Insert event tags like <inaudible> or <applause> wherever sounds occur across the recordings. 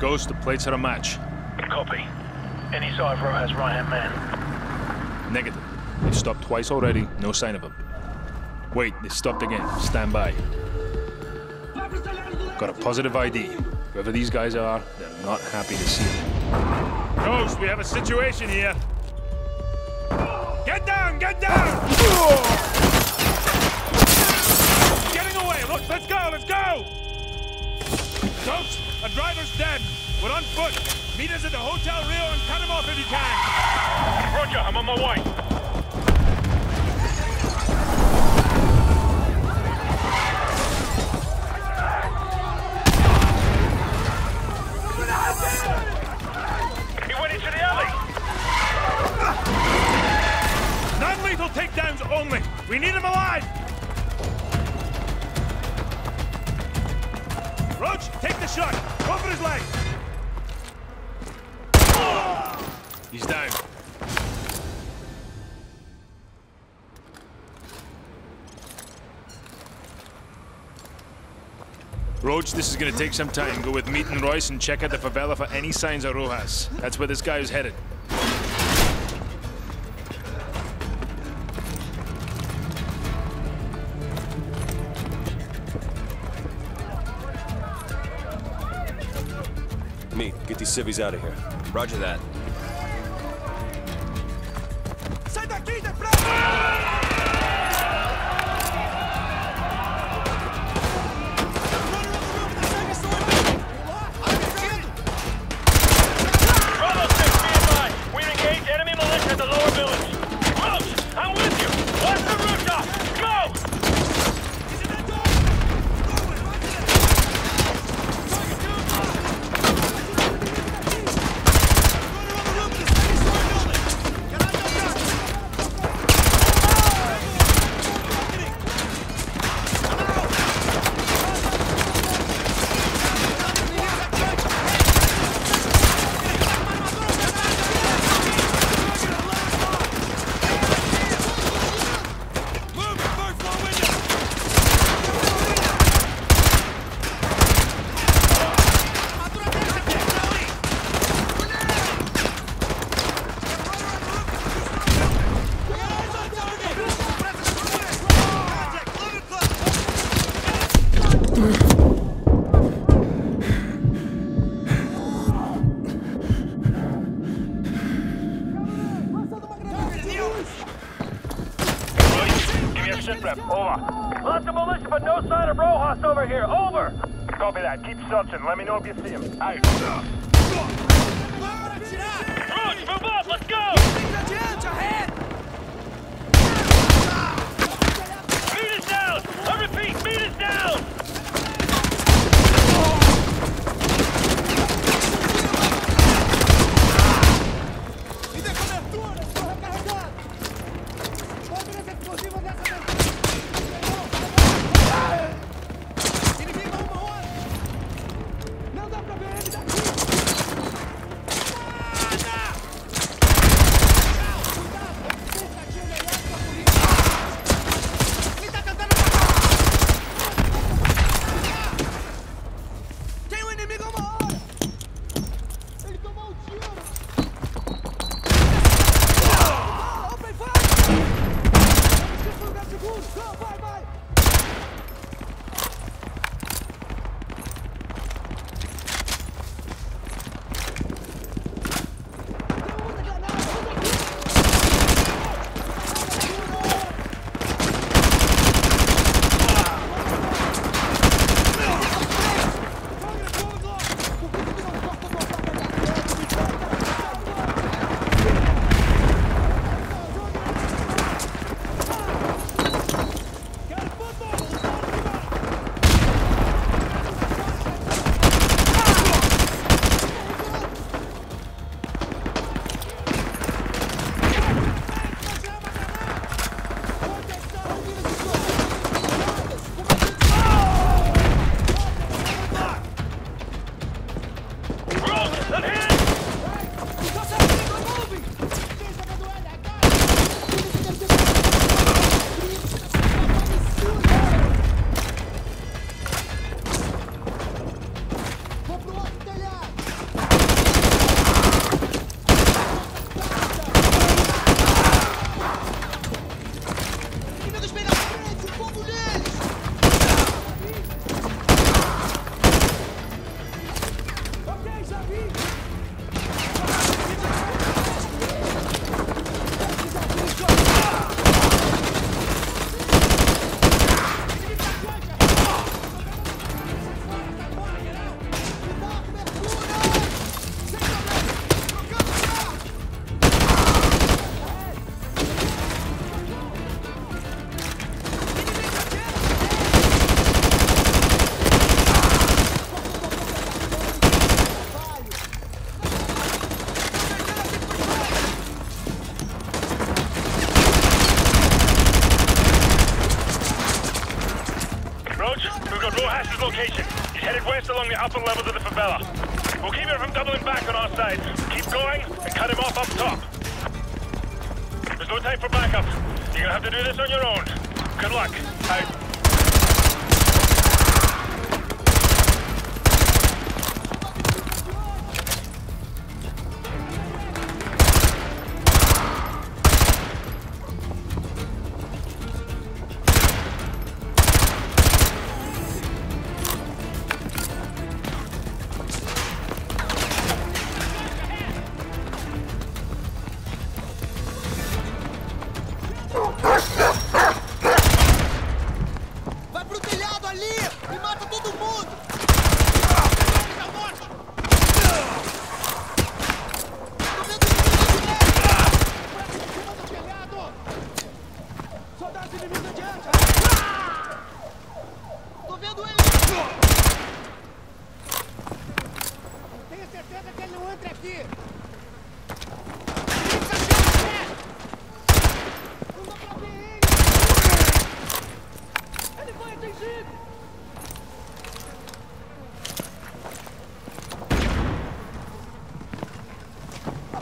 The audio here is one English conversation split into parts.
Ghost, the plates are a match. Copy. Any sign of Rojas' right-hand man? Negative. They've stopped twice already, no sign of him. Wait, they stopped again. Stand by. Got a positive ID. Whoever these guys are, they're not happy to see him. Ghost, we have a situation here. Get down! Get down! Getting away! Look, let's go! Let's go! Ghost, a driver's dead. We're on foot. Meet us at the Hotel Rio and cut him off if you can. Roger, I'm on my way. He went into the alley. Non-lethal takedowns only. We need him alive. Take the shot. Go for his leg. He's down. Roach, this is gonna take some time. Go with Meat and Royce and check out the favela for any signs of Rojas. That's where this guy is headed. Me, get these civvies out of here. Roger that. Bravo 6, be advised. We engaged enemy militia at the lower village.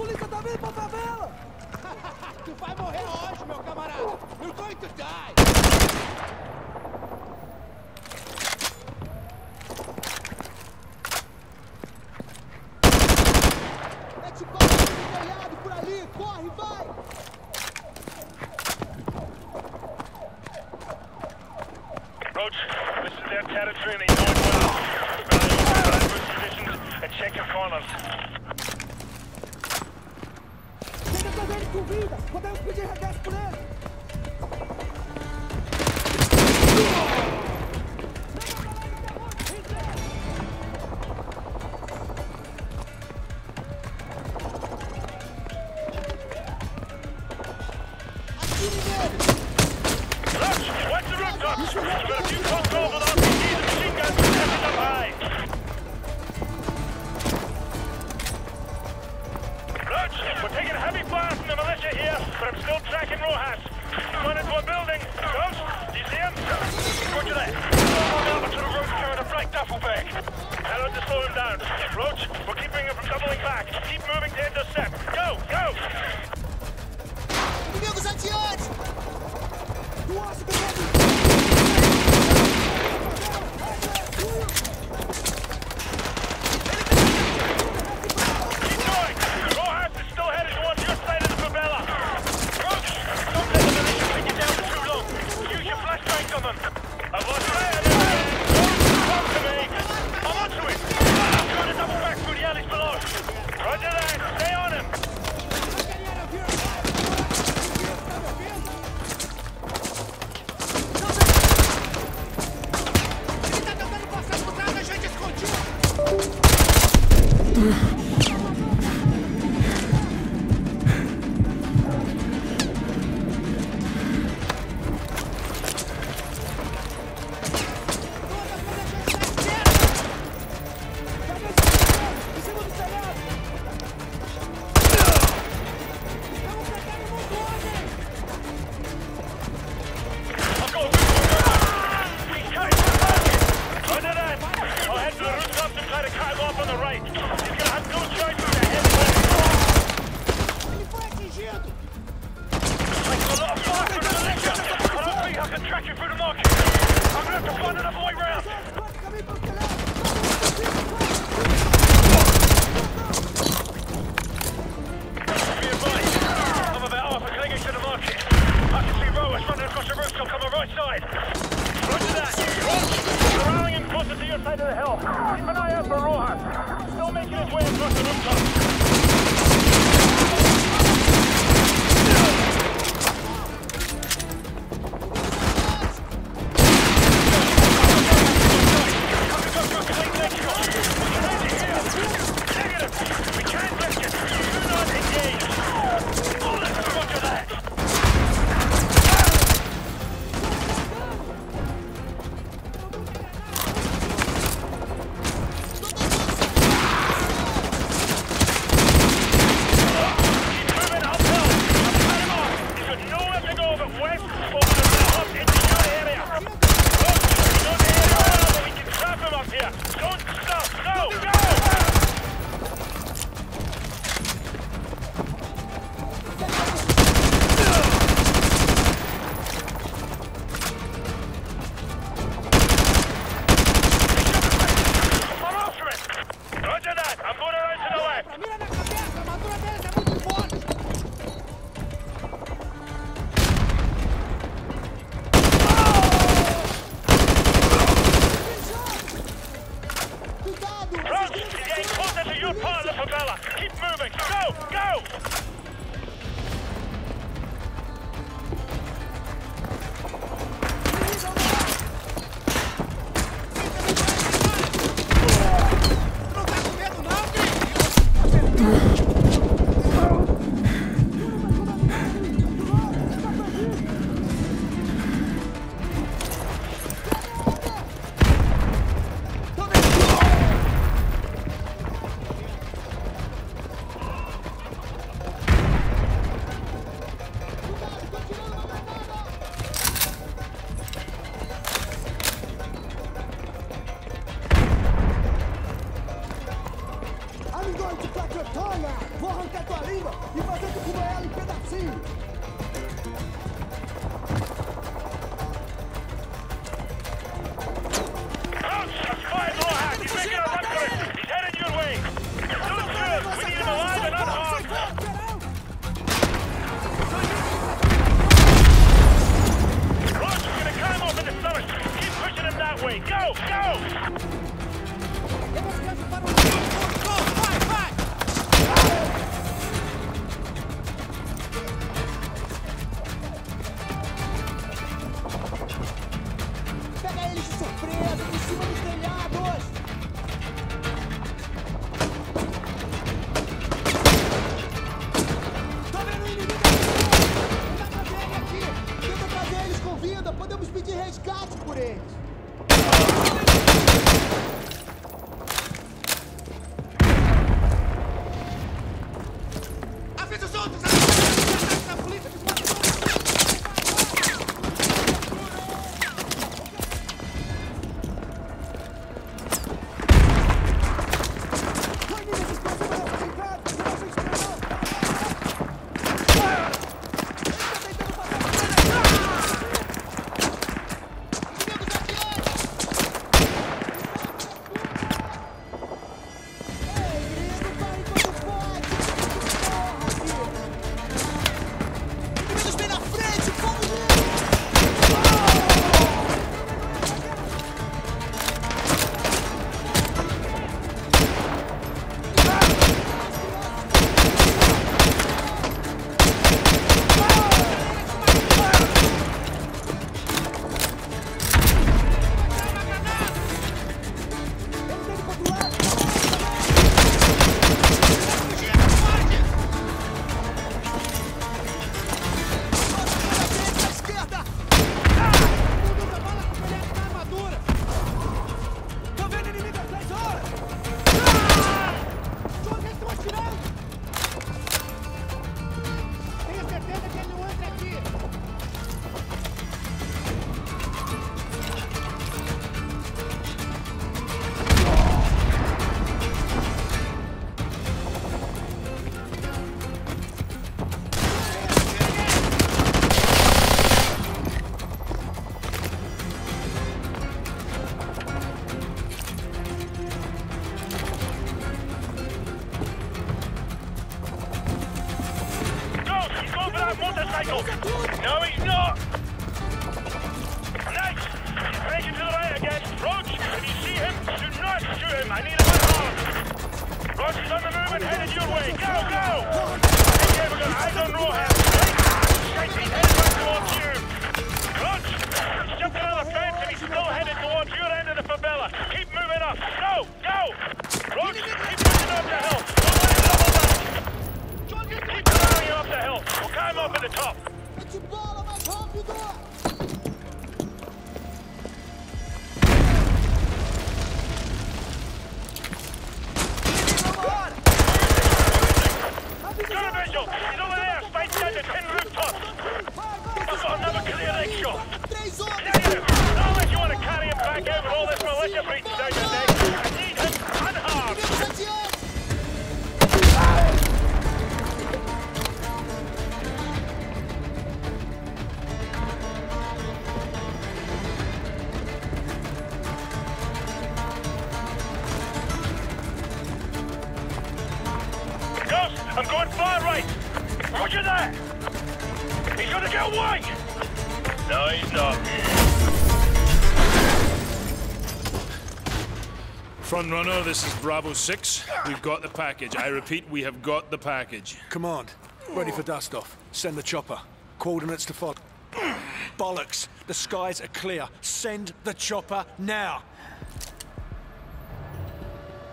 polícia tá vindo pra favela! <laughs> tu vai morrer hoje, meu camarada! You're going to die! Mete o copo no telhado por ali! Corre, vai! ele com vida! Podemos pedir regresso por ele! Keep moving, Dave. umbrella. Keep moving. Go, go! And headed your way. Go, go! Okay, we've got eyes on Rojas. Shite, he's headed back towards you. Jumping on the fence and he's still headed towards your end of the favela. Keep moving up. Go, go! Roach, keep pushing up the hill. Don't let. Keep rallying up the hill. We'll climb up at the top. Visual. He's over there, spiked down the tin rooftops. I've got another clear leg shot. Negative. Not unless you want to carry him back with all this militia breaching down your neck. I need him unharmed. Inimigos! Ghost, I'm going far right. Roger that. He's gonna get away. No, he's not. Front runner, this is Bravo 6. We've got the package. I repeat, we have got the package. Command, ready for dust off. Send the chopper. Coordinates to follow. Bollocks! The skies are clear. Send the chopper now!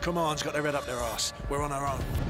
Command's got their head up their ass. We're on our own.